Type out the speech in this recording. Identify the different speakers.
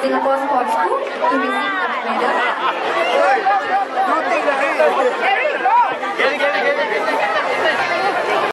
Speaker 1: Singapore Sports School to receive the medal.